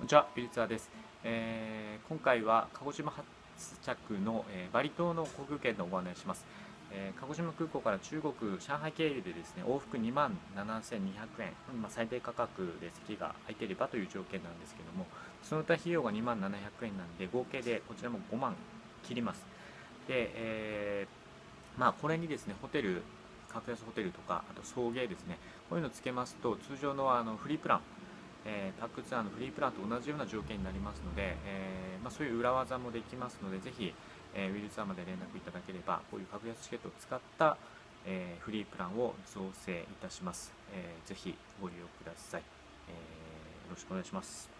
こんにちは、ゆりつわです、えー、今回は鹿児島発着の、えー、バリ島の航空券のご案内します、えー、鹿児島空港から中国上海経由でですね往復2万7200円、まあ、最低価格で席が空いていればという条件なんですけどもその他費用が2万700円なんで合計でこちらも5万切ります。で、えまあ、これにですねホテル格安ホテルとかあと送迎ですねこういうのつけますと通常のあのフリープランえー、パックツアーのフリープランと同じような条件になりますので、えー、まあ、そういう裏技もできますので、ぜひ、えー、ウィルツアーまで連絡いただければ、こういう格安チケットを使った、えフリープランを造成いたします。えー、ぜひご利用ください、えよろしくお願いします。